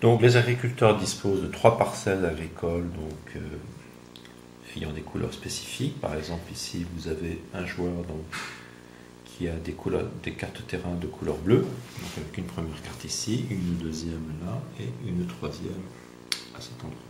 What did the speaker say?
Donc les agriculteurs disposent de trois parcelles agricoles donc, euh, ayant des couleurs spécifiques. Par exemple ici vous avez un joueur donc, qui a des, des cartes terrain de couleur bleue, donc avec une première carte ici, une deuxième là et une troisième à cet endroit.